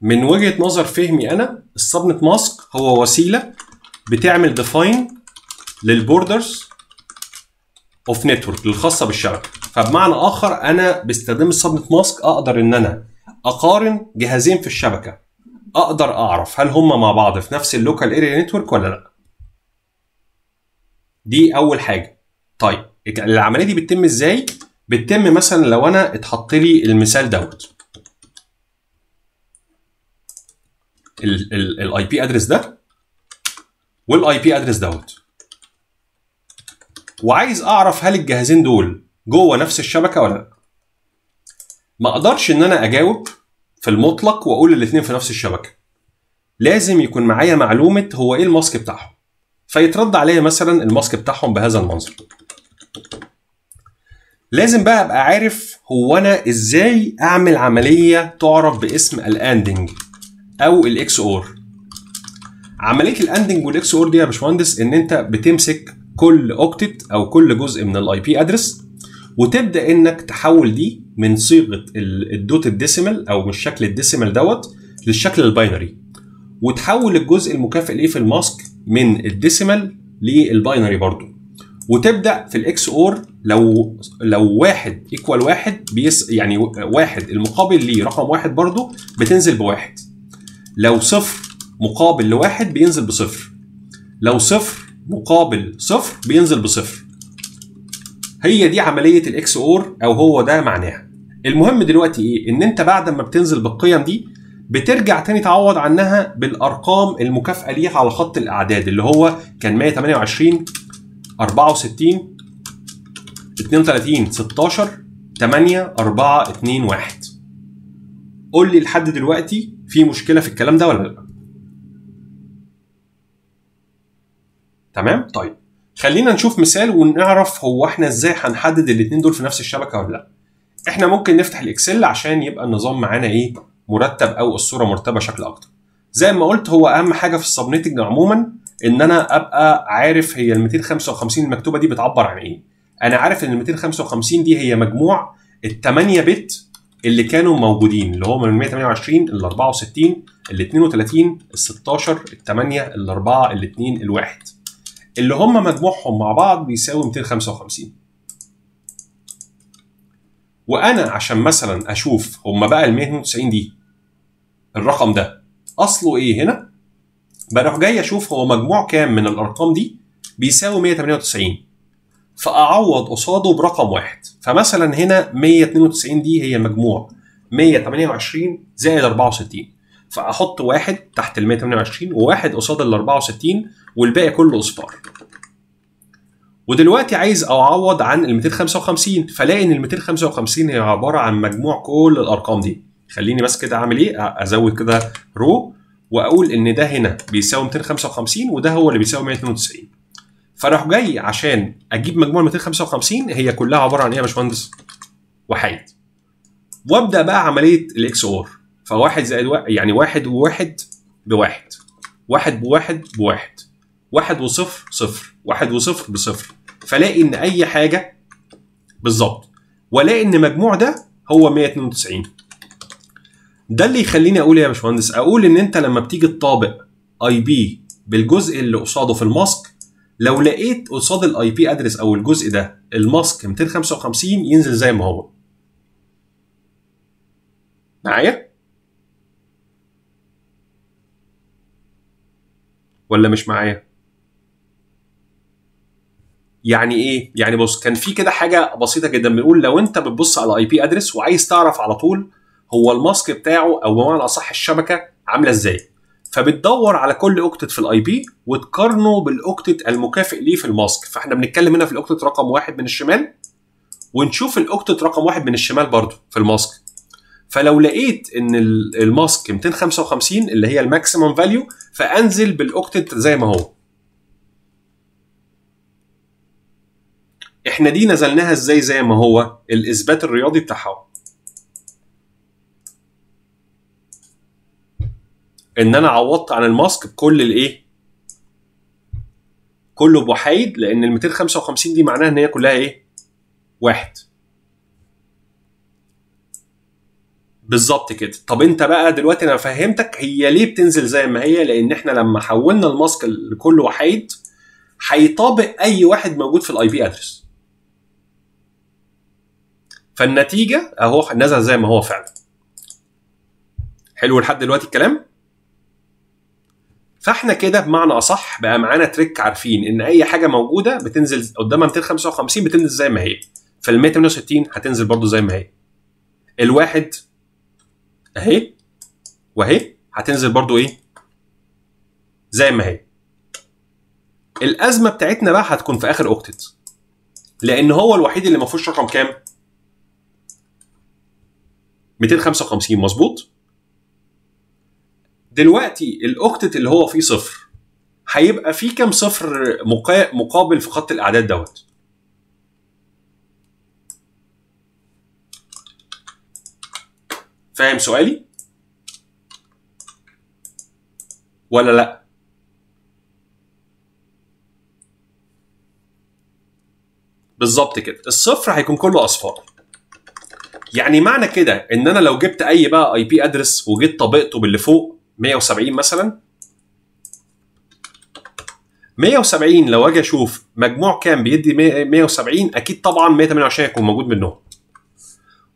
من وجهة نظر فهمي أنا ال subnet mask هو وسيلة بتعمل define لل borders of network الخاصه بالشبكة. فبمعنى آخر أنا باستخدام ال subnet mask أقدر إن أنا أقارن جهازين في الشبكة. أقدر أعرف هل هم مع بعض في نفس ال local area network ولا لأ. دي أول حاجة. طيب العملية دي بتتم إزاي؟ بتتم مثلا لو أنا اتحط لي المثال دوت. ال IP address ده وال IP address دوت. وعايز أعرف هل الجهازين دول جوه نفس الشبكة ولا لأ. ما أقدرش إن أنا أجاوب في المطلق وأقول الاثنين في نفس الشبكة. لازم يكون معايا معلومة هو إيه ال mask بتاعهم. فيترد عليا مثلا ال mask بتاعهم بهذا المنظر. لازم بقى أبقى عارف هو أنا إزاي أعمل عملية تعرف باسم ال ANDing أو ال XOR عملية ال ANDing وال XOR دي يا باشمهندس ان انت بتمسك كل octet أو كل جزء من ال IP address وتبدأ انك تحول دي من صيغة ال dot ال decimal أو من الشكل ال decimal دوت للشكل ال binary وتحول الجزء المكافئ ليه في ال mask من ال decimal لل binary برضو. وتبدأ في ال XOR لو لو واحد equal واحد بيس يعني واحد المقابل ليه رقم واحد برضو بتنزل بواحد. لو صفر مقابل لواحد بينزل بصفر. لو صفر مقابل صفر بينزل بصفر. هي دي عملية ال XOR أو هو ده معناها. المهم دلوقتي إيه؟ إن أنت بعد ما بتنزل بالقيم دي بترجع تاني تعوض عنها بالأرقام المكافئه ليها على خط الأعداد اللي هو كان 128 64 32 16 8 4 2 1 قول لي لحد دلوقتي في مشكلة في الكلام ده ولا لأ؟ تمام؟ طيب. خلينا نشوف مثال ونعرف هو إحنا إزاي هنحدد الاثنين دول في نفس الشبكة ولا لأ. إحنا ممكن نفتح ال Excel عشان يبقى النظام معانا إيه؟ مرتب أو الصورة مرتبة بشكل أكتر. زي ما قلت هو أهم حاجة في ال subnetting عموما إن أنا أبقى عارف هي ال 255 المكتوبة دي بتعبر عن إيه. أنا عارف إن ال 255 دي هي مجموع ال 8 بت اللي كانوا موجودين اللي هو من 128 ال 64 ال 32 ال 16 ال 8 ال 4 ال 2 ال 1 اللي هم مجموعهم مع بعض بيساوي 255 وأنا عشان مثلا أشوف هم بقى ال 192 دي الرقم ده أصله إيه هنا؟ بروح جاي أشوف هو مجموع كام من الأرقام دي؟ بيساوي 198 فأعوض قصاده برقم واحد. فمثلا هنا 192 دي هي مجموع. 128 زائد 64 فأحط واحد تحت ال 128 وواحد قصاد ال 64 والباقي كله إصفار. ودلوقتي عايز أعوض عن ال 255 فلاقي إن ال 255 هي عبارة عن مجموع كل الأرقام دي. خليني بس كده أعمل إيه؟ أزود كده row وأقول إن ده هنا بيساوي 255 وده هو اللي بيساوي 192 فراح جاي عشان أجيب مجموع 255 هي كلها عبارة عن إيه يا باشمهندس؟ وحيد وابدأ بقى عملية ال XOR فواحد زائد واحد يعني واحد وواحد بواحد. واحد بواحد بواحد. واحد وصفر صفر. واحد وصفر بصفر. فلاقي إن أي حاجة بالظبط. والاقي إن مجموع ده هو 192 ده اللي يخليني أقول يا باشمهندس؟ أقول إن أنت لما بتيجي تطابق IP بالجزء اللي قصاده في ال mask لو لقيت قصاد ال IP address أو الجزء ده ال mask 255 ينزل زي ما هو. معايا؟ ولا مش معايا؟ يعني إيه؟ يعني بص كان في كده حاجة بسيطة جدا. بنقول لو أنت بتبص على IP address وعايز تعرف على طول هو ال mask بتاعه أو بمعنى أصح الشبكة عاملة إزاي. فبتدور على كل octet في ال IP وتقارنه بال octet المكافئ ليه في ال mask. فإحنا بنتكلم هنا في ال octet رقم واحد من الشمال ونشوف ال octet رقم واحد من الشمال برضه في ال mask. فلو لقيت إن ال mask 255 اللي هي ال maximum value فأنزل بالاوكتت زي ما هو. إحنا دي نزلناها إزاي زي ما هو؟ الإثبات الرياضي بتاعها. إن أنا عوضت عن الماسك بكل الإيه؟ كله بوحيد لأن ال 255 دي معناها إن هي كلها إيه؟ واحد. بالظبط كده. طب أنت بقى دلوقتي أنا فهمتك هي ليه بتنزل زي ما هي؟ لأن إحنا لما حولنا ال mask لكل وحيد هيطابق أي واحد موجود في ال IP address فالنتيجة أهو نزل زي ما هو فعلا. حلو لحد دلوقتي الكلام؟ فاحنا كده بمعنى اصح بقى معانا trick عارفين ان اي حاجة موجودة بتنزل قدامها 255 بتنزل زي ما هي. فال 168 هتنزل برضو زي ما هي. الواحد اهي واهي هتنزل برضو إيه؟ زي ما هي. الأزمة بتاعتنا بقى هتكون في آخر أوكتت. لأن هو الوحيد اللي ما فيهوش رقم كام؟ 255 مظبوط؟ دلوقتي الاوكتت اللي هو فيه صفر هيبقى فيه كام صفر مقا- مقابل في خط الأعداد دوت؟ فاهم سؤالي؟ ولا لأ؟ بالظبط كده الصفر هيكون كله أصفار. يعني معنى كده إن أنا لو جبت أي بقى اي بي ادرس وجيت طبقته باللي فوق 170 مثلا. 170 لو أجي أشوف مجموع كام بيدي 170 أكيد طبعا 128 هيكون موجود منهم.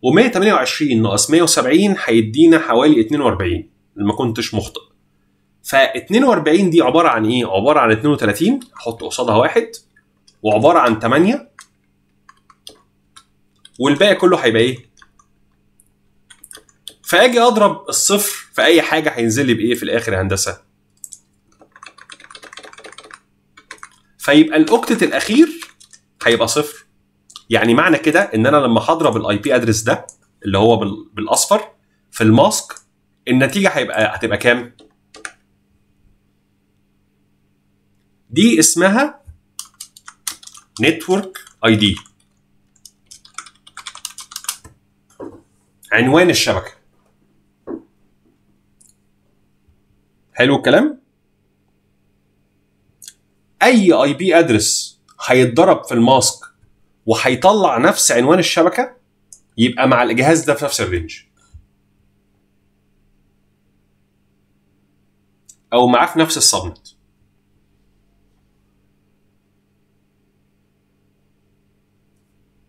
و128 ناقص 170 هيدينا حوالي 42 ما كنتش مخطئ. ف 42 دي عبارة عن إيه؟ عبارة عن 32 أحط قصادها واحد. وعبارة عن 8 والباقي كله هيبقى إيه؟ فأجي أضرب الصفر في اي حاجة هينزل لي بإيه في الآخر يا هندسة؟ فيبقى الاوكتت الأخير هيبقى صفر يعني معنى كده إن أنا لما هضرب ال IP address ده اللي هو بال- بالأصفر في ال mask النتيجة هيبقى هتبقى كام؟ دي اسمها network ID عنوان الشبكة حلو الكلام. أي IP address هيتضرب في ال mask وهيطلع نفس عنوان الشبكة يبقى مع الجهاز ده في نفس ال range. أو معاه في نفس ال subnet.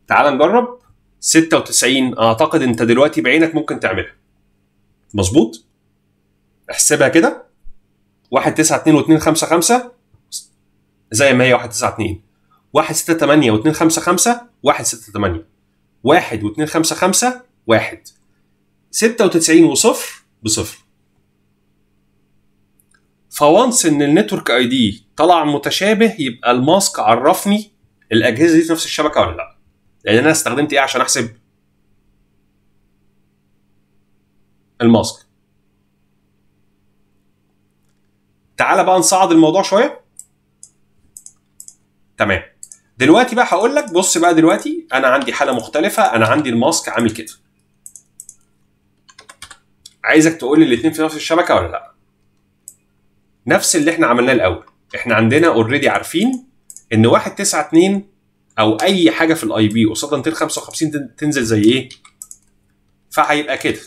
تعال نجرب. 96 أعتقد أنت دلوقتي بعينك ممكن تعملها. مظبوط؟ احسبها كده. 1 9 2 و 2 5 5 زي ما هي 1 9 2 1 6 8 و 2 5 5 1 6 8 1 و 2 5 5 1 96 وصفر بصفر. ف once إن ال network ID طلع متشابه يبقى ال mask عرفني الأجهزة دي في نفس الشبكة ولا لأ. لأن أنا استخدمت إيه عشان أحسب ال mask؟ تعالى بقى نصعب الموضوع شوية. تمام. دلوقتي بقى هقول لك بص بقى دلوقتي أنا عندي حالة مختلفة أنا عندي ال mask عامل كده. عايزك تقول لي الاثنين في نفس الشبكة ولا لأ؟ نفس اللي إحنا عملناه الأول. إحنا عندنا already عارفين إن 1 9 2 أو أي حاجة في ال IP قصاد 255 تن- تنزل زي إيه؟ فهيبقى كده.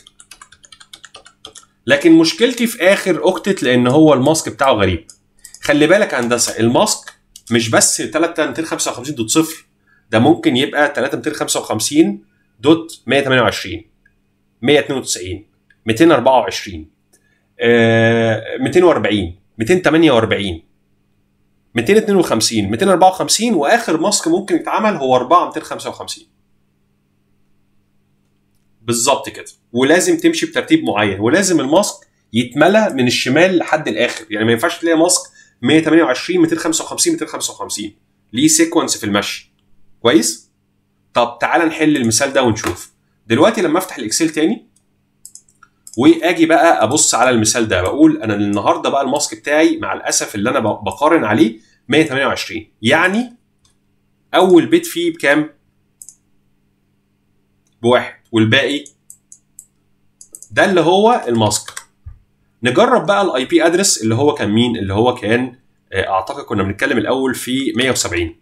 لكن مشكلتي في آخر أوكتت لأن هو الماسك بتاعه غريب. خلي بالك هندسة الماسك مش بس 3 255 دوت صفر ده ممكن يبقى 3 255 دوت 128 192 224 آه، 240 248 252 254 وآخر ماسك ممكن يتعمل هو 4 255 بالظبط كده. ولازم تمشي بترتيب معين ولازم ال mask يتملى من الشمال لحد الآخر. يعني ما ينفعش تلاقي mask 128 255 255 ليه sequence في المشي؟ كويس؟ طب تعال نحل المثال ده ونشوف. دلوقتي لما أفتح ال Excel تاني وآجي بقى أبص على المثال ده بقول أنا النهارده بقى ال mask بتاعي مع الأسف اللي أنا بقارن عليه 128 يعني أول bit فيه بكام؟ بواحد. والباقي ده اللي هو ال mask. نجرب بقى ال IP address اللي هو كان مين؟ اللي هو كان آه، أعتقد كنا بنتكلم الأول في 170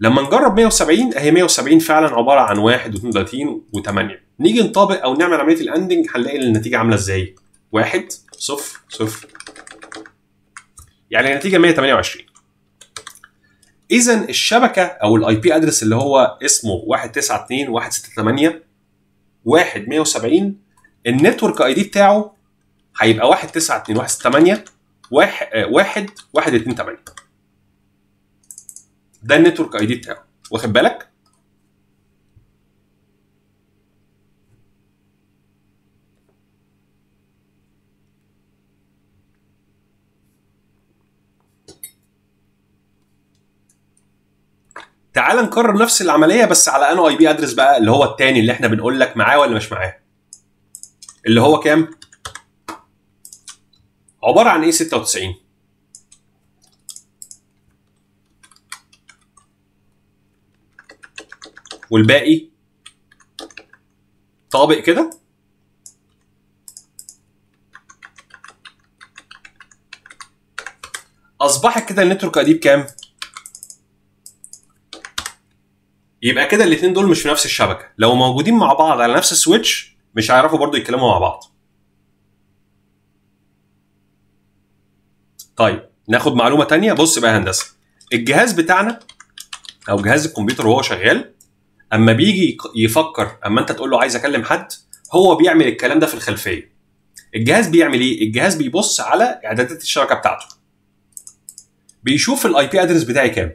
لما نجرب 170 أهي 170 فعلا عبارة عن 1 و32 و8 نيجي نطابق أو نعمل عملية ال ANDing هنلاقي النتيجة عاملة إزاي؟ 1 0 0 يعني النتيجة 128 إذا الشبكة أو ال IP address اللي هو اسمه 192 168 1 170 ال network ID بتاعه هيبقى 192 168 1 1 128 ده ال network ID بتاعه. واخد بالك؟ تعال نكرر نفس العملية بس على انو اي بي ادرس بقى اللي هو التاني اللي إحنا بنقول لك معاه ولا مش معاه. اللي هو كام؟ عبارة عن إيه؟ 96 والباقي؟ طابق كده. اتحسبت كده ال network ID بكام يبقى كده الاثنين دول مش في نفس الشبكة. لو موجودين مع بعض على نفس ال switch مش هيعرفوا برضو يتكلموا مع بعض. طيب ناخد معلومة تانية. بص بقى هندسة. الجهاز بتاعنا أو جهاز الكمبيوتر وهو شغال أما بيجي يفكر أما أنت تقول له عايز أكلم حد هو بيعمل الكلام ده في الخلفية. الجهاز بيعمل إيه؟ الجهاز بيبص على إعدادات الشبكة بتاعته. بيشوف ال IP address بتاعي كام.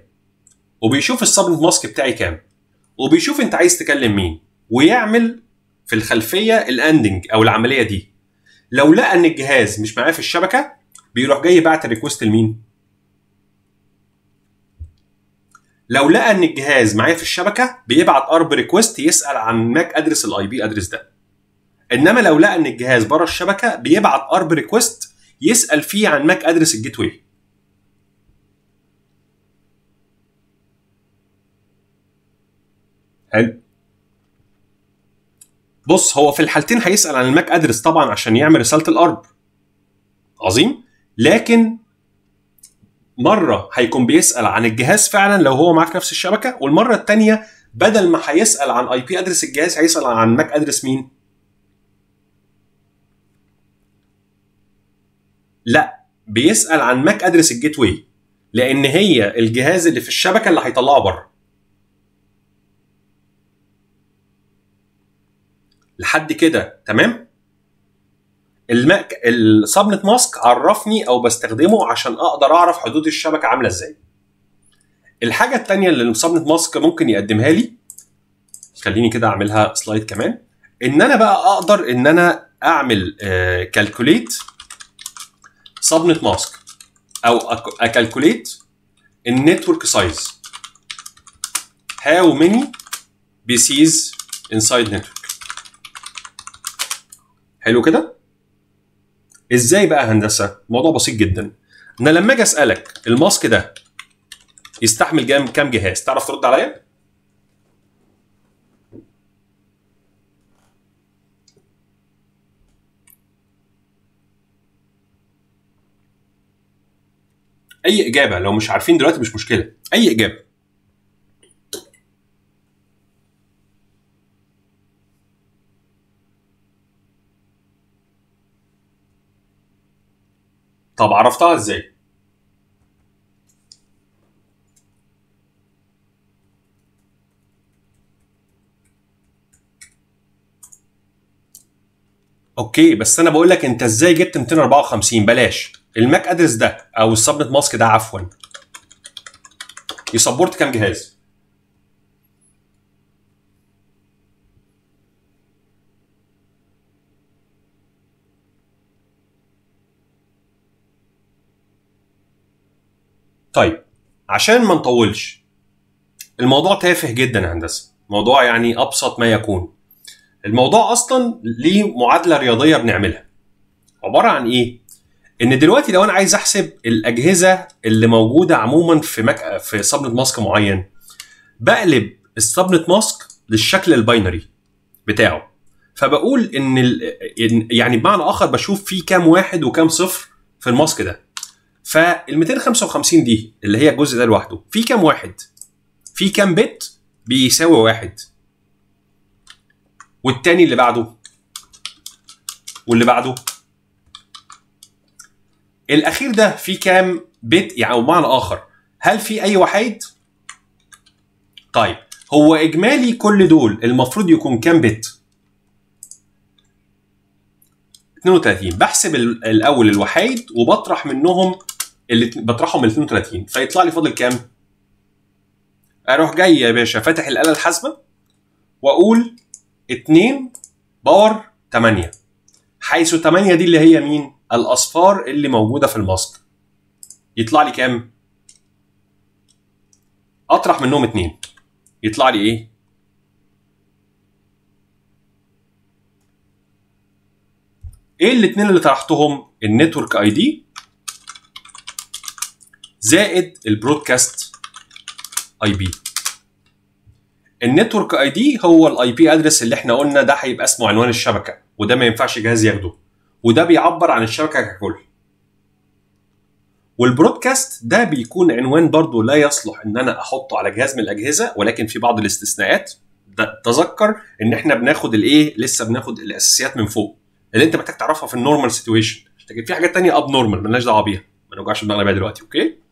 وبيشوف ال subnet mask بتاعي كام. وبيشوف انت عايز تكلم مين ويعمل في الخلفية ال ANDing أو العملية دي. لو لقى إن الجهاز مش معاه في الشبكة بيروح جاي باعت ال request لمين؟ لو لقى إن الجهاز معاه في الشبكة بيبعت ARP request يسأل عن MAC address ال IP address ده. إنما لو لقى إن الجهاز بره الشبكة بيبعت ARP request يسأل فيه عن MAC address ال gateway حلو. بص هو في الحالتين هيسأل عن ال MAC address طبعا عشان يعمل رسالة ال ARP عظيم. لكن مرة هيكون بيسأل عن الجهاز فعلا لو هو معاه في نفس الشبكة والمرة الثانية بدل ما هيسأل عن IP address الجهاز هيسأل عن MAC address مين؟ لا بيسأل عن MAC address ال gateway لأن هي الجهاز اللي في الشبكة اللي هيطلعه بره. لحد كده تمام؟ ال MAC ال subnet mask عرفني أو بستخدمه عشان أقدر أعرف حدود الشبكة عاملة إزاي. الحاجة الثانية اللي ال subnet mask ممكن يقدمها لي خليني كده أعملها slide كمان إن أنا بقى أقدر إن أنا أعمل calculate subnet mask أو ا calculate ال network size how many PCs inside network حلو كده؟ إزاي بقى هندسة؟ الموضوع بسيط جدا. أنا لما أجي أسألك الماسك ده يستحمل كام جهاز؟ تعرف ترد عليا؟ أي إجابة لو مش عارفين دلوقتي مش مشكلة. أي إجابة. طب عرفتها إزاي؟ Okay بس أنا بقول لك انت إزاي جبت 254 بلاش. ال MAC address ده أو ال subnet mask ده عفوا. ي support كام جهاز؟ طيب عشان ما نطولش الموضوع تافه جدا يا هندسة. موضوع يعني أبسط ما يكون. الموضوع أصلا ليه معادلة رياضية بنعملها. عبارة عن إيه؟ إن دلوقتي لو أنا عايز أحسب الأجهزة اللي موجودة عموما في مك... في subnet mask معين بقلب ال subnet mask للشكل ال binary بتاعه. فبقول إن ال... يعني بمعنى آخر بشوف في كام واحد وكام صفر في الماسك ده. فال 255 دي اللي هي الجزء ده لوحده في كام واحد؟ في كام بت بيساوي واحد. والتاني اللي بعده؟ واللي بعده؟ الأخير ده في كام بت؟ يعني أو بمعنى آخر هل في أي وحيد طيب هو إجمالي كل دول المفروض يكون كام بت؟ 32 بحسب ال- الأول الوحايد وبطرح منهم بطرحهم ال 32 فيطلع لي فاضل كام؟ أروح جاي يا باشا فاتح الآلة الحاسبة وأقول 2 power 8 حيث 8 دي اللي هي مين؟ الأصفار اللي موجودة في ال mask. يطلع لي كام؟ أطرح منهم 2 يطلع لي إيه؟ إيه الاثنين اللي طرحتهم؟ ال network ID زائد ال broadcast IP ال network ID هو ال IP address اللي إحنا قلنا ده هيبقى اسمه عنوان الشبكة وده ما ينفعش جهاز ياخده وده بيعبر عن الشبكة ككل. وال broadcast ده بيكون عنوان برضو لا يصلح إن أنا أحطه على جهاز من الأجهزة ولكن في بعض الاستثناءات تذكر إن إحنا بناخد الإيه لسه بناخد الأساسيات من فوق اللي أنت محتاج تعرفها في ال normal situation لكن في حاجات تانية abnormal مالناش دعوة بيها ما نوجعش دماغنا بيها دلوقتي okay؟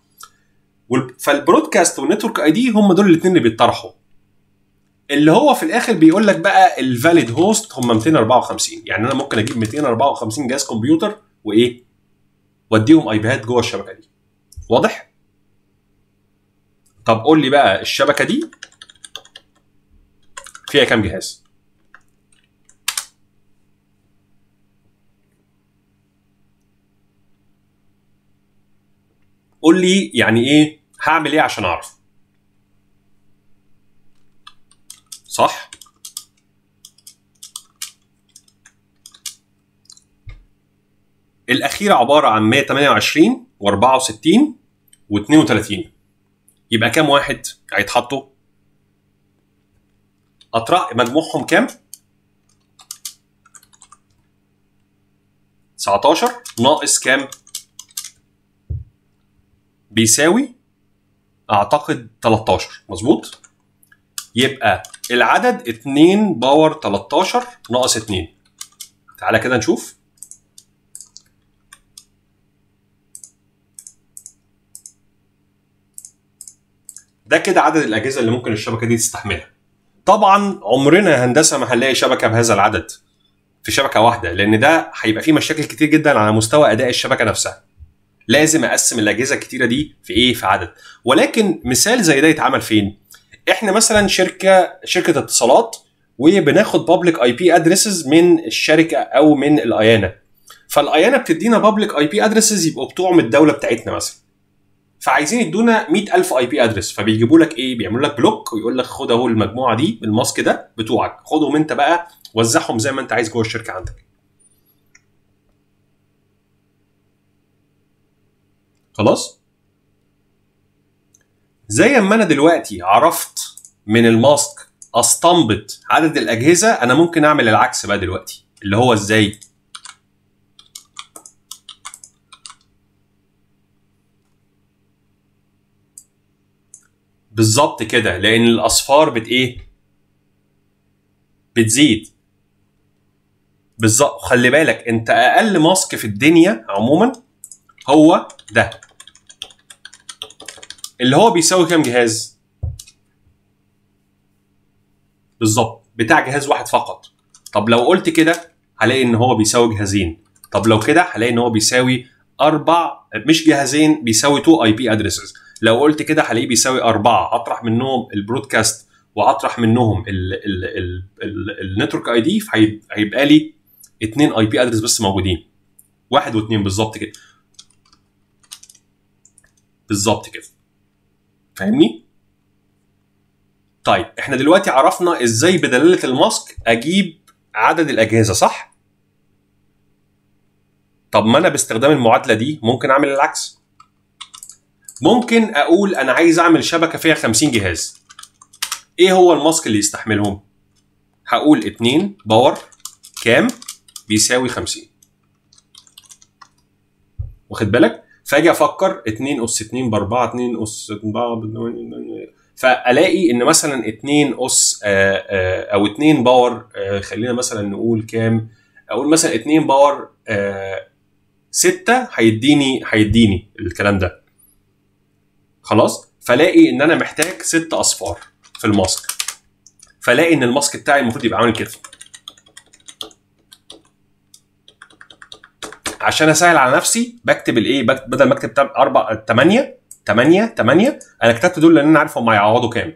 فال broadcast وال network ID هم دول الاثنين اللي بيطرحوا. اللي هو في الآخر بيقول لك بقى ال valid host هم 254 يعني أنا ممكن أجيب 254 جهاز كمبيوتر وإيه؟ وأديهم IP ات جوه الشبكة دي. واضح؟ طب قول لي بقى الشبكة دي فيها كام جهاز؟ قول لي يعني إيه هعمل إيه عشان أعرف؟ صح؟ الأخيرة عبارة عن 128 و64 و32 يبقى كام واحد هيتحطوا؟ اطراح مجموعهم كام؟ 19 ناقص كام؟ بيساوي أعتقد 13 مظبوط؟ يبقى العدد 2 باور 13 ناقص 2 تعالى كده نشوف. ده كده عدد الأجهزة اللي ممكن الشبكة دي تستحملها. طبعا عمرنا هندسة ما هنلاقي شبكة بهذا العدد في شبكة واحدة لأن ده هيبقى فيه مشاكل كتير جدا على مستوى أداء الشبكة نفسها. لازم أقسم الأجهزة الكتيرة دي في إيه؟ في عدد. ولكن مثال زي ده يتعمل فين؟ إحنا مثلا شركة شركة اتصالات وبناخد public IP addresses من الشركة أو من ال IANA فال IANA بتدينا public IP addresses يبقوا بتوع من الدولة بتاعتنا مثلا. فعايزين يدونا 100000 IP address فبيجيبوا لك إيه؟ بيعملوا لك block ويقول لك خد أهو المجموعة دي بال mask ده بتوعك. خدهم أنت بقى وزعهم زي ما أنت عايز جوه الشركة عندك. خلاص؟ زي ما أنا دلوقتي عرفت من ال mask أستنبط عدد الأجهزة أنا ممكن أعمل العكس بقى دلوقتي اللي هو إزاي؟ بالظبط كده لأن الأصفار بت إيه؟ بتزيد. بالظبط خلي بالك أنت أقل ماسك في الدنيا عموما هو ده. اللي هو بيساوي كام جهاز؟ بالظبط بتاع جهاز واحد فقط. طب لو قلت كده هلاقي إن هو بيساوي جهازين. طب لو كده هلاقي إن هو بيساوي أربع مش جهازين بيساوي 2 IP addresses لو قلت كده هلاقيه بيساوي أربعة. أطرح منهم ال broadcast وأطرح منهم ال network ID هيبقى لي اتنين IP address بس موجودين. واحد واثنين بالظبط كده. بالظبط كده. فاهمني؟ طيب إحنا دلوقتي عرفنا إزاي بدلالة ال mask أجيب عدد الأجهزة صح؟ طب ما أنا باستخدام المعادلة دي ممكن أعمل العكس؟ ممكن أقول أنا عايز أعمل شبكة فيها 50 جهاز. إيه هو ال mask اللي يستحملهم؟ هقول 2 power كام؟ بيساوي 50 واخد بالك؟ فاجي أفكر 2 اس 2 ب 4 2 اس 4 ب فالاقي ان مثلا 2 اس آه، آه، أو 2 power آه، خلينا مثلا نقول كام؟ أقول مثلا 2 power 6 هيديني هيديني الكلام ده. خلاص؟ فلاقي ان أنا محتاج 6 اصفار في ال mask. فلاقي ان ال mask بتاعي المفروض يبقى عامل كده. عشان اسهل على نفسي بكتب الايه؟ بدل ما اكتب 4 8 8 8 أنا كتبت دول لأن أنا عارف هم هيعوضوا كام.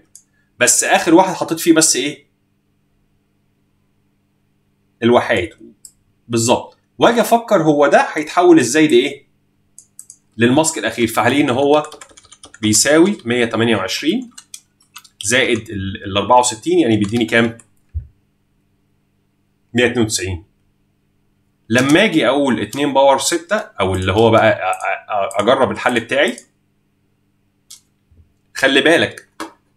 بس اخر واحد حطيت فيه بس إيه؟ الوحايد. بالظبط. واجي أفكر هو ده هيتحول إزاي لايه؟ لل mask الاخير. فهلاقي ان هو بيساوي 128 زائد ال 64 يعني بيديني كام؟ 192 لما أجي أقول 2 power 6 أو اللي هو بقى اجرب الحل بتاعي خلي بالك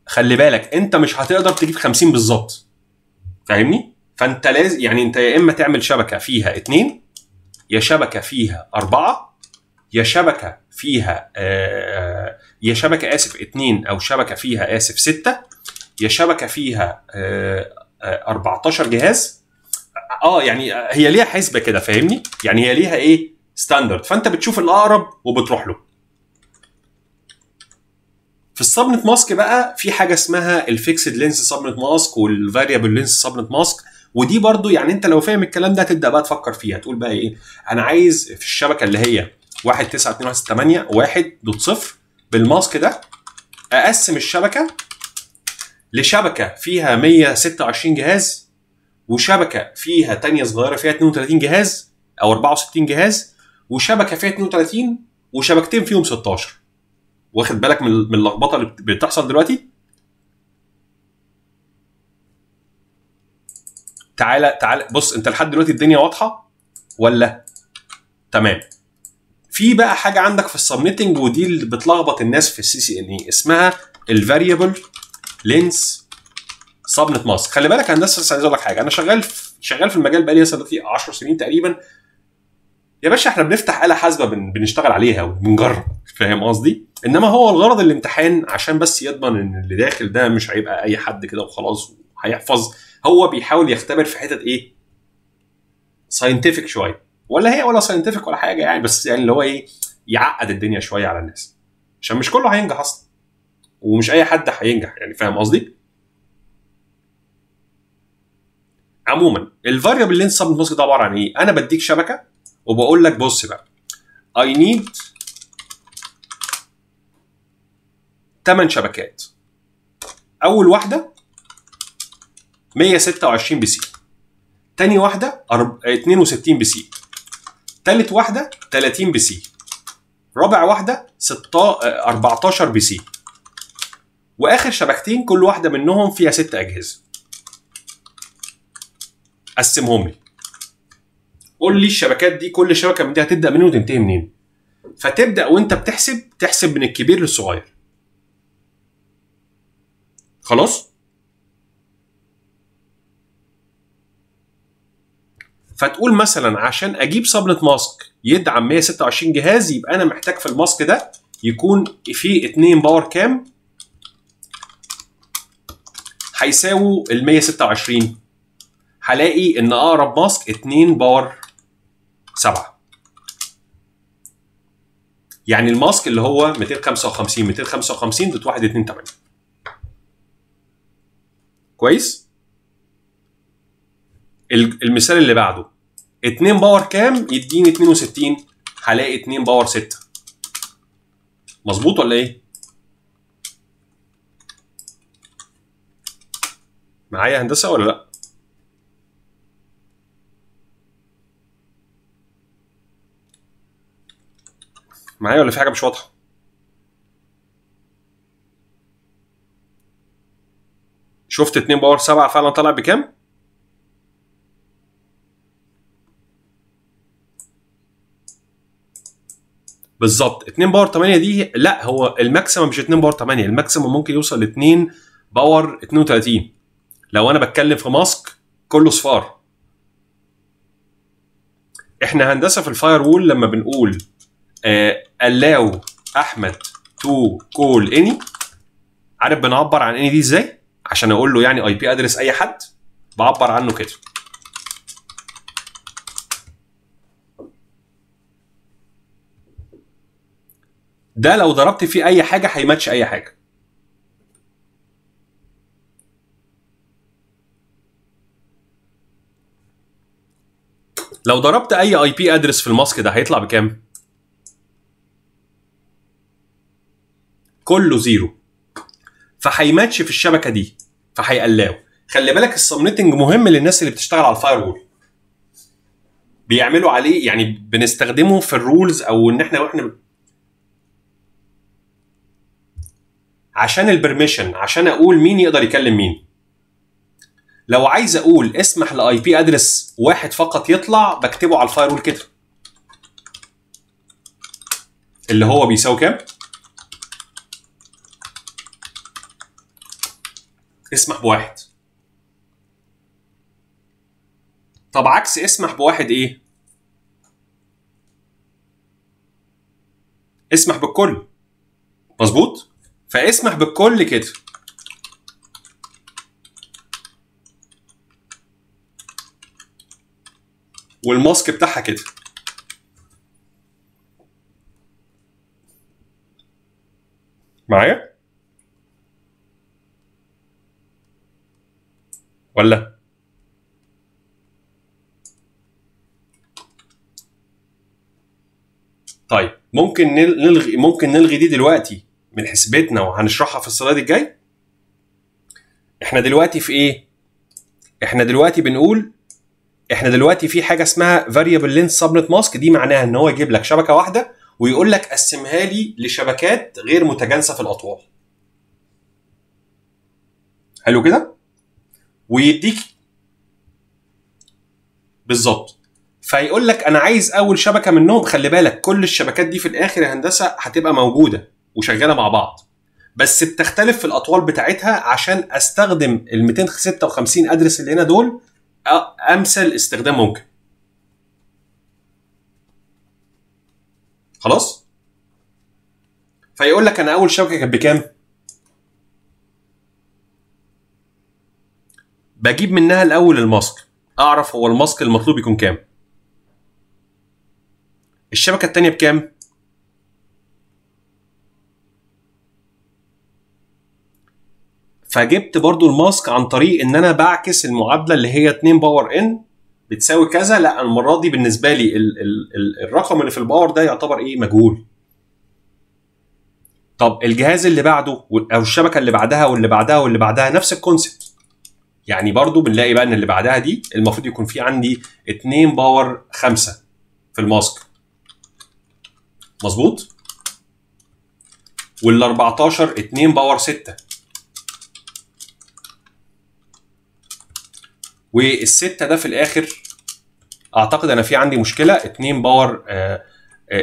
خلي بالك انت مش هتقدر تجيب 50 بالظبط. فاهمني؟ فانت لازم يعني انت يا اما تعمل شبكة فيها 2 يا شبكة فيها 4 يا شبكة فيها آه يا شبكة آسف 2 أو شبكة فيها آسف 6 يا شبكة فيها آه آه 14 جهاز آه يعني هي ليها حسبة كده فاهمني؟ يعني هي ليها إيه؟ ستاندرد فانت بتشوف الأقرب وبتروح له. في ال subnet mask بقى في حاجة اسمها ال fixed length subnet mask وال variable length subnet mask ودي برضو يعني انت لو فاهم الكلام ده تبدأ بقى تفكر فيها تقول بقى إيه؟ أنا عايز في الشبكة اللي هي 1 9 2 1 6 8 1 dot صفر بال mask ده أقسم الشبكة لشبكة فيها 126 جهاز وشبكة فيها تانية صغيرة فيها 32 جهاز أو 64 جهاز وشبكة فيها 32 وشبكتين فيهم 16 واخد بالك من اللخبطة اللي بتحصل دلوقتي؟ تعالى تعالى بص انت لحد دلوقتي الدنيا واضحة ولا؟ تمام. في بقى حاجة عندك في ال subnetting ودي اللي بتلخبط الناس في ال CCNA اسمها ال variable length subnet mask. خلي بالك هندسة بس عايز أقول لك حاجة. أنا شغال في شغال في المجال بقالي مثلا دلوقتي 10 سنين تقريبا. يا باشا إحنا بنفتح آلة حاسبة بن... بنشتغل عليها وبنجرب. فاهم قصدي؟ إنما هو الغرض الامتحان عشان بس يضمن إن اللي داخل ده مش هيبقى أي حد كده وخلاص هيحفظ هو بيحاول يختبر في حتت إيه؟ ساينتفك شوية. ولا هي ولا ساينتفك ولا حاجة يعني بس يعني اللي هو إيه؟ يعقد الدنيا شوية على الناس. عشان مش كله هينجح أصلا. ومش أي حد هينجح يعني فاهم قصدي؟ عموما ال variable length sub mask ده عبارة عن إيه؟ أنا بديك شبكة وبقول لك بص بقى I need 8 شبكات. أول واحدة 126 PC. تاني واحدة 62 PC. تالت واحدة 30 PC. رابع واحدة 14 PC. وآخر شبكتين كل واحدة منهم فيها ست أجهزة. قسمهم لي. قول لي الشبكات دي كل شبكة من دي هتبدأ منين وتنتهي منين. فتبدأ وانت بتحسب تحسب من الكبير للصغير. خلاص؟ فتقول مثلا عشان أجيب سبنت ماسك يدعم 126 جهاز يبقى أنا محتاج في الماسك ده يكون فيه 2 power كام؟ هيساووا ال 126 هلاقي إن أقرب mask 2 power 7 يعني ال mask اللي هو 255 255 dot 1 2 8 كويس؟ المثال اللي بعده. 2 power كام؟ يديني 62 هلاقي 2 power 6 مظبوط ولا إيه؟ معايا هندسة ولا لأ؟ معايا ولا في حاجة مش واضحة؟ شفت 2 power 7 فعلا طلع بكام؟ بالظبط 2 power 8 دي لا هو ال maximum مش 2 power 8 ال maximum ممكن يوصل ل 2 power 32 لو أنا بتكلم في mask كله صفار. إحنا هندسة في ال firewall لما بنقول allow أحمد to call any عارف بنعبر عن ان دي إزاي؟ عشان أقول له يعني IP address أي حد بعبر عنه كده. ده لو ضربت فيه أي حاجة هيماتش أي حاجة. لو ضربت أي IP address في ال mask ده هيطلع بكام؟ كله zero. فهيماتش في الشبكة دي. فهي allow خلي بالك ال subnetting مهم للناس اللي بتشتغل على ال firewall بيعملوا عليه يعني بنستخدمه في ال rules أو إن إحنا وإحنا عشان ال permission عشان أقول مين يقدر يكلم مين. لو عايز أقول اسمح ل IP address واحد فقط يطلع بكتبه على ال firewall كده. اللي هو بيساوي كام؟ اسمح بواحد. طب عكس اسمح بواحد إيه؟ اسمح بالكل. مظبوط؟ فاسمح بالكل كده. والماسك بتاعها كده. معايا؟ ولا؟ طيب ممكن نلغي ممكن نلغي دي دلوقتي من حسبتنا وهنشرحها في السلايد الجاي؟ إحنا دلوقتي في إيه؟ إحنا دلوقتي بنقول إحنا دلوقتي في حاجة اسمها variable length subnet mask دي معناها إن هو يجيب لك شبكة واحدة ويقول لك قسمها لي لشبكات غير متجانسة في الاطوال حلو كده؟ ويديك بالظبط. فيقول لك أنا عايز أول شبكة منهم خلي بالك كل الشبكات دي في الآخر يا هندسة هتبقى موجودة وشغالة مع بعض. بس بتختلف في الأطوال بتاعتها عشان أستخدم ال 256 ادرس اللي هنا دول أمثل استخدام ممكن. خلاص؟ فيقول لك أنا أول شبكة كانت بكام؟ بجيب منها الأول ال mask. أعرف هو ال mask المطلوب يكون كام. الشبكة الثانية بكام؟ فجبت برضو ال mask عن طريق إن أنا بعكس المعادلة اللي هي 2 power n بتساوي كذا. لا المرة دي بالنسبة لي ال ال ال الرقم اللي في ال power ده يعتبر إيه؟ مجهول. طب الجهاز اللي بعده أو الشبكة اللي بعدها واللي بعدها واللي بعدها نفس ال concept. يعني برضو بنلاقي بقى إن اللي بعدها دي المفروض يكون في عندي 2 power 5 في ال mask. مظبوط؟ وال 14 2 power 6 والستة ده في الآخر أعتقد أنا في عندي مشكلة 2 power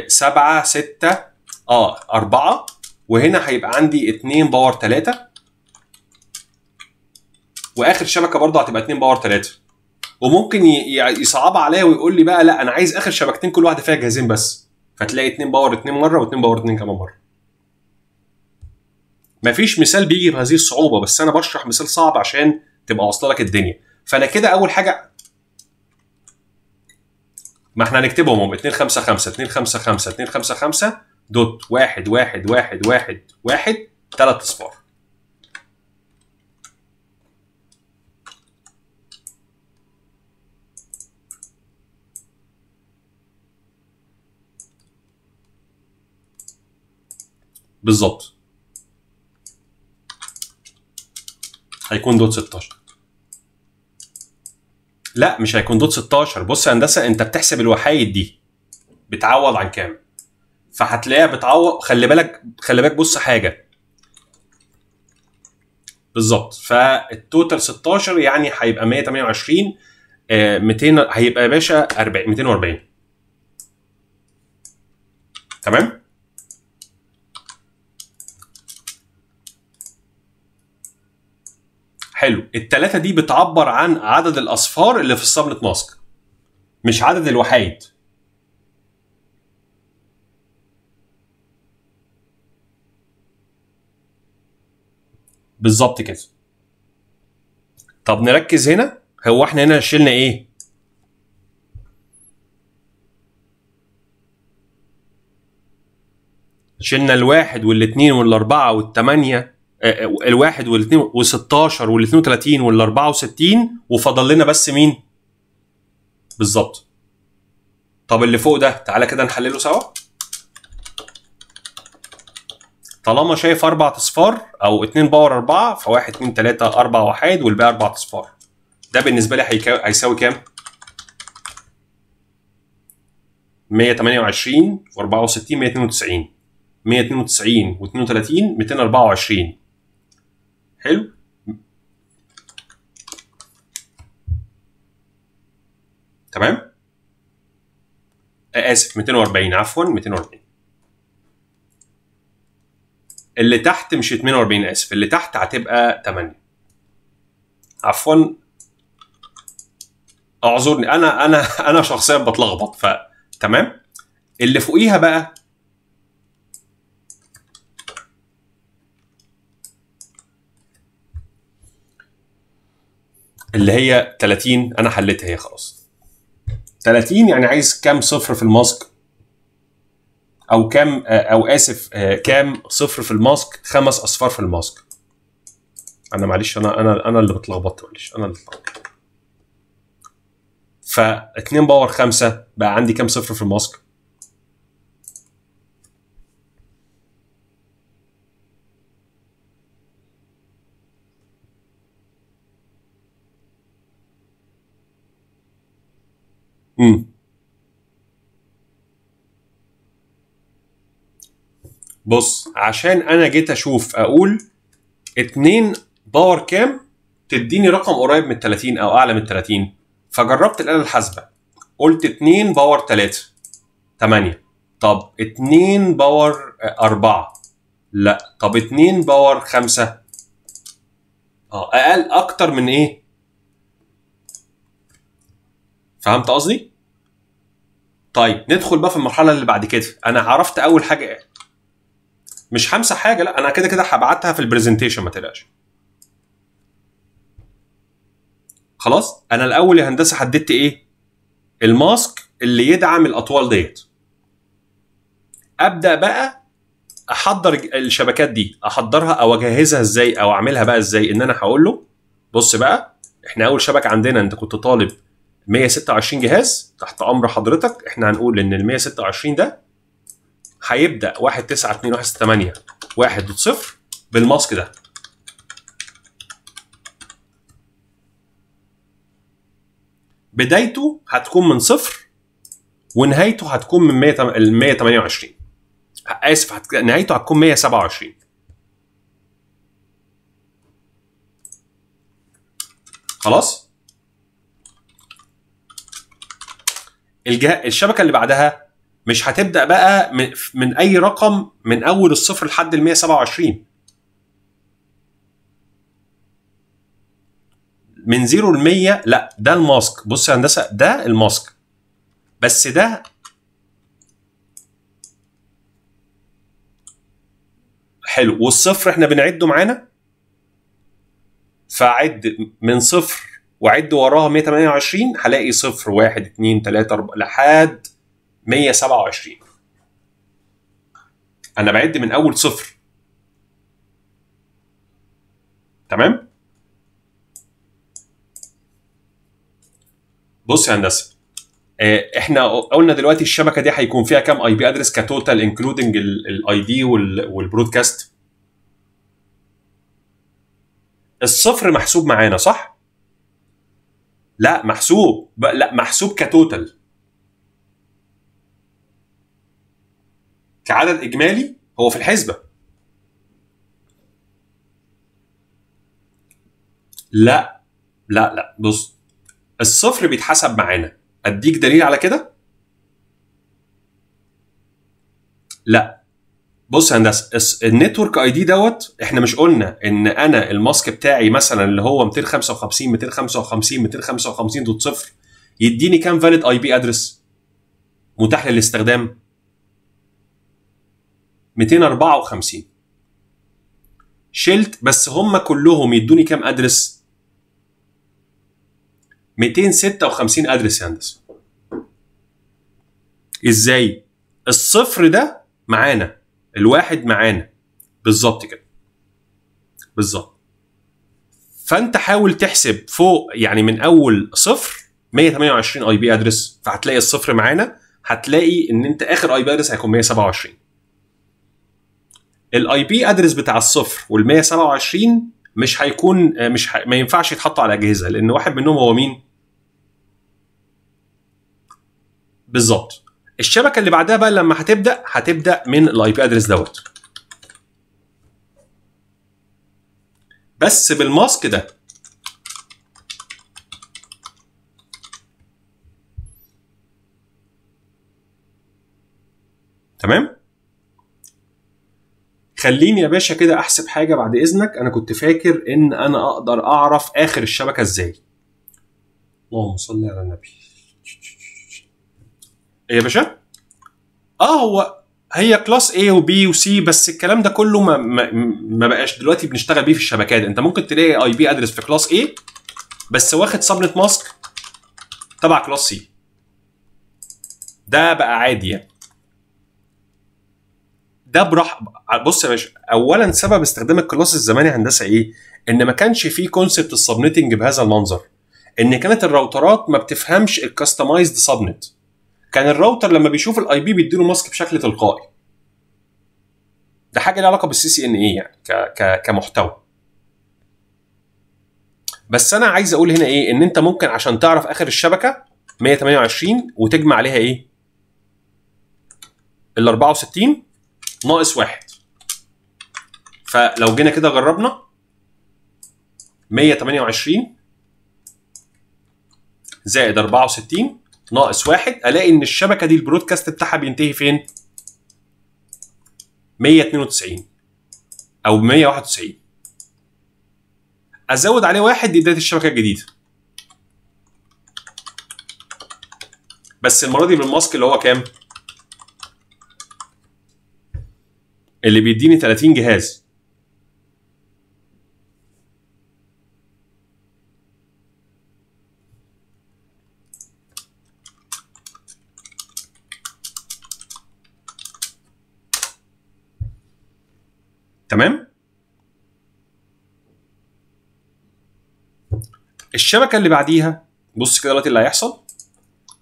7 6 آه 4 وهنا هيبقى عندي 2 power 3 واخر شبكه برضه هتبقى 2 power 3 وممكن يصعبها عليا ويقول لي بقى لا أنا عايز اخر شبكتين كل واحدة فيها جهازين بس. فتلاقي 2 power 2 مره و2 power 2 كمان مرة. مفيش مثال بيجي بهذه الصعوبة بس أنا بشرح مثال صعب عشان تبقى واصلة لك الدنيا. فأنا كده أول حاجة ما إحنا هنكتبهم هم 2 5 5 2 5 5 2 5 5 دوت 1 1 1 1 1 ثلاث أصفار. بالظبط هيكون دوت 16 لا مش هيكون دوت 16 بص يا هندسة انت بتحسب الوحايد دي. بتعوض عن كام؟ فهتلاقيها بتعوض. خلي بالك خلي بالك بص حاجة. بالظبط فالتوتال 16 يعني هيبقى 128 آه 200 هيبقى يا باشا 40 240 تمام؟ حلو. التلاتة دي بتعبر عن عدد الأصفار اللي في السبنت ماسك مش عدد الوحايد بالظبط كده. طب نركز هنا. هو إحنا هنا شلنا إيه؟ شلنا الواحد والاثنين والأربعة والثمانيه الواحد والاثنين و16 وال32 وال64 وفضل لنا بس مين؟ بالظبط. طب اللي فوق ده تعالى كده نحلله سوا. طالما شايف أربع اصفار أو 2 باور 4 فواحد 2 3 4 وحيد والباقي أربع اصفار ده بالنسبة لي هيساوي كام؟ 128 و64 192 192 و32 224 حلو. تمام؟ آه، آسف 240 عفوا 240 اللي تحت مش 42 آسف. اللي تحت هتبقى 8 عفوا. اعذرني أنا أنا أنا شخصيا بتلخبط ف تمام؟ اللي فوقيها بقى اللي هي 30 أنا حليتها هي خلاص. 30 يعني عايز كام صفر في الماسك؟ أو كام آه، أو آسف آه، كام صفر في الماسك؟ خمس أصفار في الماسك. أنا معلش أنا أنا أنا اللي بتلخبطت معلش أنا اللي اتلخبطت ف 2 power 5 بقى عندي كام صفر في ال mask؟ امم بص عشان أنا جيت أشوف أقول 2 power كام تديني رقم قريب من 30 أو أعلى من 30 فجربت الآلة الحاسبة. قلت 2 power 3 8 طب 2 power 4 لا. طب 2 power 5 آه أقل أكتر من إيه؟ فهمت قصدي؟ طيب ندخل بقى في المرحلة اللي بعد كده. أنا عرفت أول حاجة إيه؟ مش همسح حاجة لا أنا كده كده هبعتها في ال presentation ما تقلقش. خلاص؟ أنا الأول يا هندسة حددت إيه؟ ال mask اللي يدعم الأطوال ديت. أبدأ بقى أحضر الشبكات دي. أحضرها أو أجهزها إزاي أو أعملها بقى إزاي إن أنا هقول له بص بقى إحنا أول شبكة عندنا أنت كنت طالب 126 جهاز تحت أمر حضرتك. إحنا هنقول إن ال 126 ده هيبدأ 1 9 2 1 6 8 1 0 بالماسك ده. بدايته هتكون من صفر ونهايته هتكون من 100 ال 128 آسف هت... نهايته هتكون 127 خلاص؟ الجه... الشبكة اللي بعدها مش هتبدأ بقى من, من أي رقم من أول الصفر لحد ال 127 من 0 ل 100 لا ده الماسك. بص يا هندسة ده الماسك. بس ده حلو. والصفر إحنا بنعده معانا؟ فعد من صفر وعد وراها 128 هلاقي صفر واحد اتنين تلاتة أربعة لحد 127 أنا بعد من أول صفر. تمام؟ بص يا هندسة آه، إحنا قلنا دلوقتي الشبكة دي هيكون فيها كام IP address ك total including ال ID وال broadcast الصفر محسوب معانا صح؟ لا محسوب. لا محسوب كتوتال كعدد إجمالي هو في الحسبة. لا لا لا بص الصفر بيتحسب معانا. أديك دليل على كده؟ لا. بص يا هندسة ال network ID دوت إحنا مش قلنا إن أنا ال mask بتاعي مثلا اللي هو 255 255 255 dot صفر يديني كام valid IP address متاح للاستخدام؟ 254 شلت بس هم كلهم يدوني كام address 256 address يا هندسة. إزاي؟ الصفر ده معانا. الواحد معانا بالظبط كده بالظبط فانت حاول تحسب فوق يعني من أول صفر 128 IP address فهتلاقي الصفر معانا هتلاقي إن أنت آخر IP address هيكون 127 ال IP address بتاع الصفر وال 127 مش هيكون مش. ما ينفعش يتحطوا على أجهزة لأن واحد منهم هو مين؟ بالظبط الشبكة اللي بعدها بقى لما هتبدأ هتبدأ من ال IP address دوت. بس بال mask ده. تمام؟ خليني يا باشا كده أحسب حاجة بعد إذنك. أنا كنت فاكر إن أنا أقدر أعرف آخر الشبكة إزاي. اللهم صل على النبي. إيه يا باشا؟ آه هو هي class A و B و C بس الكلام ده كله ما, ما, ما بقاش دلوقتي بنشتغل بيه في الشبكات. أنت ممكن تلاقي IP address في class A بس واخد subnet mask تبع class C ده بقى عادي يعني. ده براح بص يا باشا اولا سبب استخدام ال class زمان يا هندسة إيه؟ إن ما كانش فيه concept ال subnetting بهذا المنظر. إن كانت الراوترات ما بتفهمش ال customized subnet كان الراوتر لما بيشوف ال IP بيديله mask بشكل تلقائي. ده حاجة ليها علاقة بال CCNA يعني ك ك كمحتوى. بس أنا عايز أقول هنا إيه؟ إن أنت ممكن عشان تعرف آخر الشبكة 128 وتجمع عليها إيه؟ ال 64 ناقص واحد. فلو جينا كده جربنا 128 زائد 64 ناقص واحد ألاقي إن الشبكة دي البرودكاست بتاعها بينتهي فين؟ 192 أو 191 أزود عليه واحد دي بداية الشبكة الجديدة بس المرة دي بالماسك اللي هو كام؟ اللي بيديني 30 جهاز تمام الشبكة اللي بعديها بص كده دلوقتي اللي هيحصل.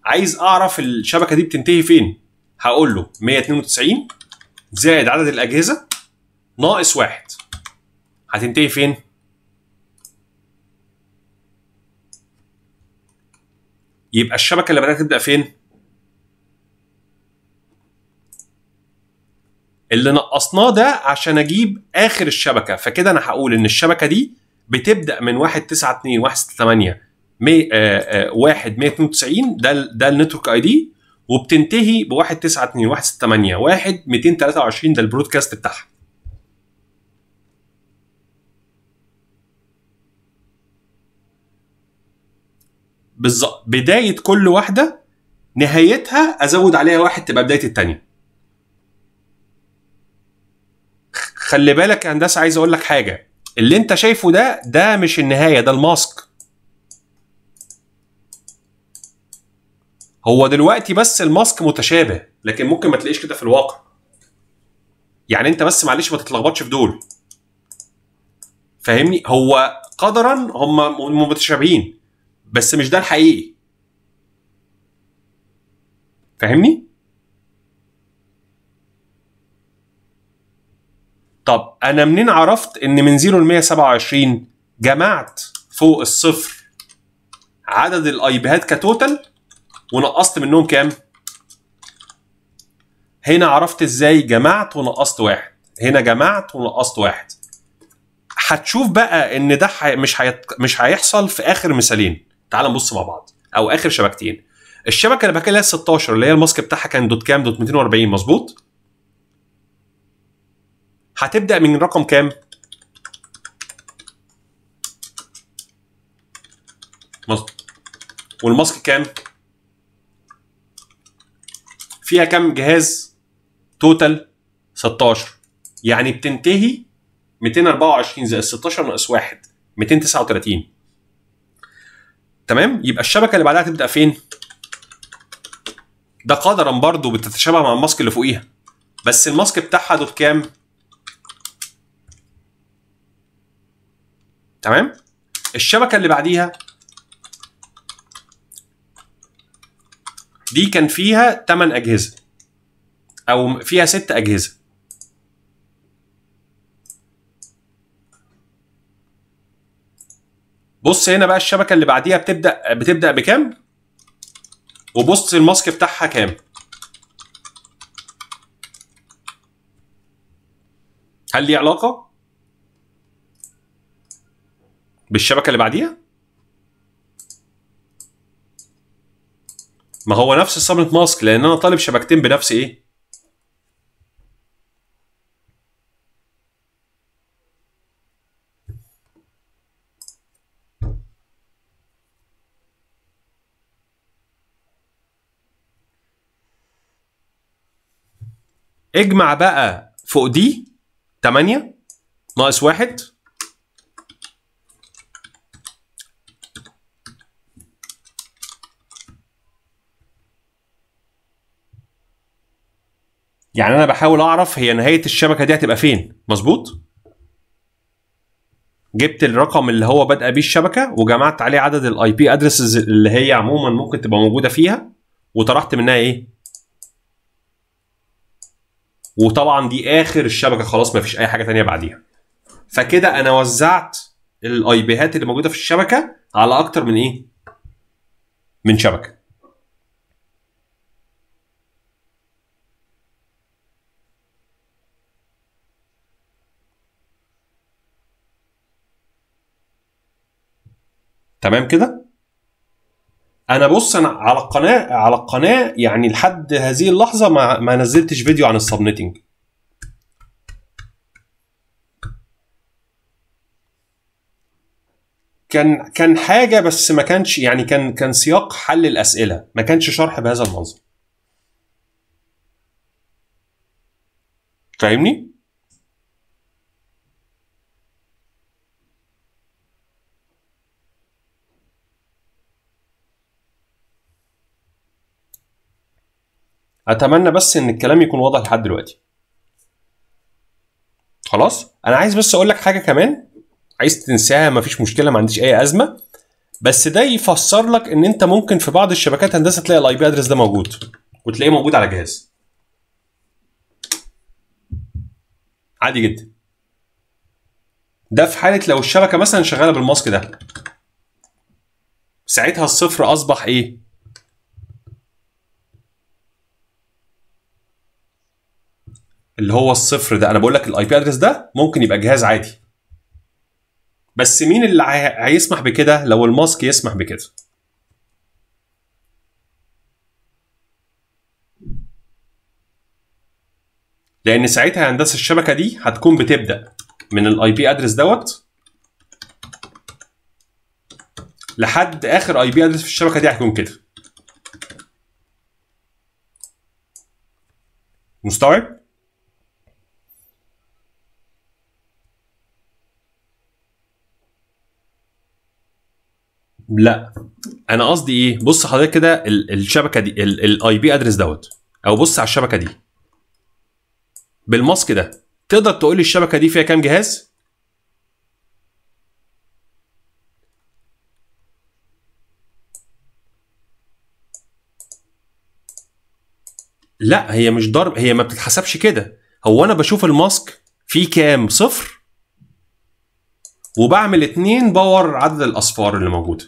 عايز أعرف الشبكة دي بتنتهي فين؟ هقول له 192 زائد عدد الأجهزة ناقص واحد. هتنتهي فين؟ يبقى الشبكة اللي بدأت تبدأ فين؟ اللي نقصناه ده عشان أجيب آخر الشبكة. فكده أنا هقول إن الشبكة دي بتبدأ من 192 168 1 192 ده ده ال network ID وبتنتهي ب 192 168 1 223 ده ال broadcast بتاعها. بالظبط. بداية كل واحدة نهايتها أزود عليها واحد تبقى بداية الثانية خلي بالك يا هندسة عايز أقول لك حاجة. اللي انت شايفه ده ده مش النهاية ده الماسك. هو دلوقتي بس الماسك متشابه لكن ممكن ما تلاقيش كده في الواقع. يعني انت بس معلش ما تتلخبطش في دول. فاهمني؟ هو قدرا هم متشابهين بس مش ده الحقيقي. فاهمني؟ طب أنا منين عرفت إن من 0 ل 127 جمعت فوق الصفر عدد ال IP هات ك total ونقصت منهم كام؟ هنا عرفت إزاي جمعت ونقصت واحد. هنا جمعت ونقصت واحد. هتشوف بقى إن ده. مش. مش هيحصل في آخر مثالين. تعال نبص مع بعض. أو آخر شبكتين. الشبكة اللي بحكي لها 16 اللي هي ال mask بتاعها كان dot كام؟ dot 240 مظبوط؟ هتبدأ من رقم كام؟ مظبوط والماسك كام؟ فيها كام جهاز؟ توتال 16 يعني بتنتهي 224 زائد 16 ناقص 1 239 تمام؟ يبقى الشبكة اللي بعدها تبدا فين؟ ده قدرا برضو بتتشابه مع الماسك اللي فوقيها. بس الماسك بتاعها دوت كام؟ تمام؟ الشبكة اللي بعديها دي كان فيها 8 أجهزة أو فيها 6 أجهزة. بص هنا بقى الشبكة اللي بعديها بتبدأ بتبدأ بكام؟ وبص الماسك بتاعها كام. هل ليه علاقة؟ بالشبكة اللي بعديها؟ ما هو نفس السبنت ماسك لأن أنا طالب شبكتين بنفس إيه؟ اجمع بقى فوق دي 8 ناقص 1 يعني أنا بحاول أعرف هي نهاية الشبكة دي هتبقى فين. مظبوط؟ جبت الرقم اللي هو بادئه بيه الشبكة وجمعت عليه عدد ال IP addresses اللي هي عموما ممكن تبقى موجودة فيها وطرحت منها إيه؟ وطبعا دي آخر الشبكة خلاص ما فيش أي حاجة تانية بعديها. فكده أنا وزعت الاي بيهات اللي موجودة في الشبكة على أكتر من إيه؟ من شبكة. تمام كده؟ أنا بص أنا على القناة على القناة يعني لحد هذه اللحظة ما ما نزلتش فيديو عن السبنيتنج. كان كان حاجة بس ما كانش يعني كان كان سياق حل الأسئلة. ما كانش شرح بهذا المنظر. فاهمني؟ أتمنى بس إن الكلام يكون واضح لحد دلوقتي. خلاص؟ أنا عايز بس أقول لك حاجة كمان. عايز تنساها مفيش مشكلة ما عنديش أي أزمة. بس ده يفسر لك إن أنت ممكن في بعض الشبكات هندسة تلاقي ال IP address ده موجود. وتلاقيه موجود على جهاز. عادي جدا. ده في حالة لو الشبكة مثلا شغالة بال mask ده. ساعتها الصفر أصبح إيه؟ اللي هو الصفر ده. أنا بقول لك ال IP address ده ممكن يبقى جهاز عادي. بس مين اللي هي- هيسمح بكده لو ال mask يسمح بكده؟ لأن ساعتها هندسة الشبكة دي هتكون بتبدأ من ال IP address دوت لحد آخر IP address في الشبكة دي هيكون كده. مستوعب؟ لا. أنا قصدي إيه؟ بص حضرتك كده ال- الشبكة دي ال IP address دوت. أو بص على الشبكة دي. بال mask ده. تقدر تقول لي الشبكة دي فيها كام جهاز؟ لا هي مش ضرب هي ما بتتحسبش كده. هو أنا بشوف ال mask فيه كام؟ صفر. وبعمل اتنين power عدد الأصفار اللي موجوده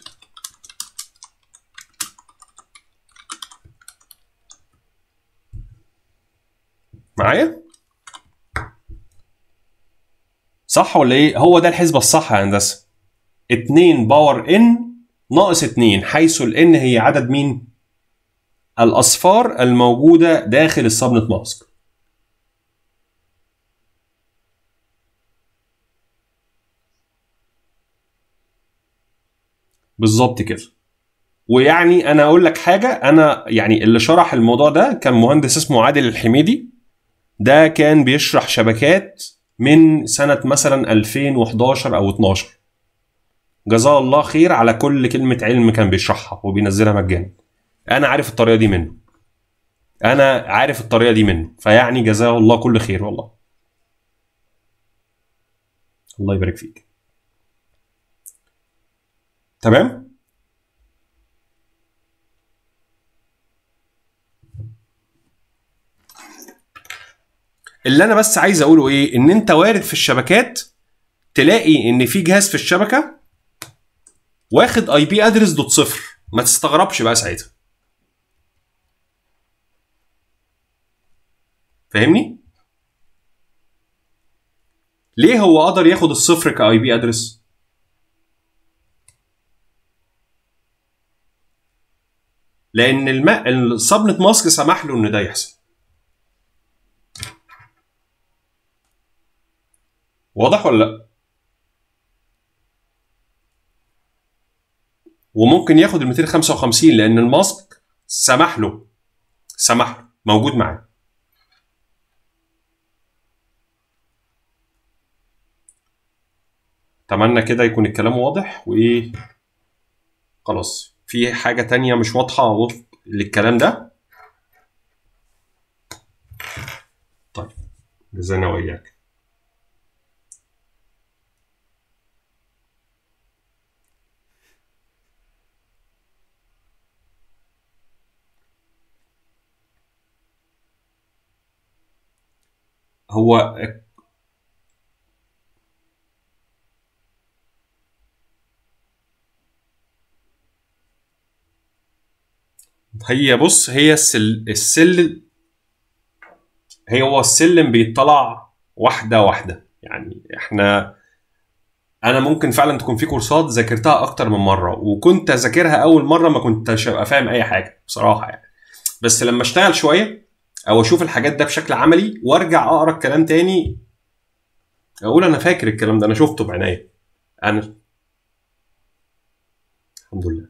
معايا؟ صح ولا إيه؟ هو ده الحسبة الصح يا هندسة. 2 power n ناقص 2 حيث ال n هي عدد مين؟ الأصفار الموجودة داخل السبنت ماسك. بالظبط كده. ويعني أنا أقول لك حاجة أنا يعني اللي شرح الموضوع ده كان مهندس اسمه عادل الحميدي. ده كان بيشرح شبكات من سنة مثلا 2011 أو 12 جزاه الله خير على كل كلمة علم كان بيشرحها وبينزلها مجانا. أنا عارف الطريقة دي منه. أنا عارف الطريقة دي منه. فيعني جزاه الله كل خير والله. الله يبارك فيك. تمام؟ اللي أنا بس عايز أقوله إيه؟ إن أنت وارد في الشبكات تلاقي إن في جهاز في الشبكة واخد IP address dot صفر. ما تستغربش بقى ساعتها. فاهمني؟ ليه هو قدر ياخد الصفر ك IP address لأن الم... ال subnet mask سمح له إن ده يحصل. واضح ولا لأ؟ وممكن ياخد ال 255 لأن الماسك سمح له. سمح له. موجود معاه. أتمنى كده يكون الكلام واضح وإيه؟ خلاص. في حاجة تانية مش واضحة وفق للكلام ده؟ طيب جزانا وإياك. هو هي بص هي السل السل هي هو السلم بيطلع واحدة واحدة. يعني إحنا أنا ممكن فعلا تكون في كورسات ذاكرتها أكتر من مرة وكنت أذاكرها أول مرة ما كنتش ابقى فاهم أي حاجة بصراحة يعني. بس لما أشتغل شوية أو أشوف الحاجات ده بشكل عملي وأرجع أقرأ الكلام تاني أقول أنا فاكر الكلام ده أنا شفته بعينيا أنا الحمد لله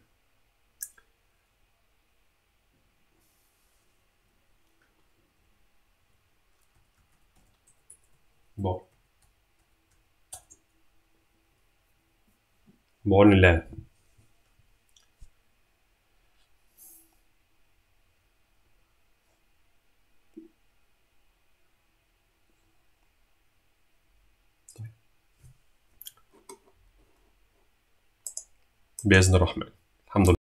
بعون بعون الله بإذن الرحمن. الحمد لله.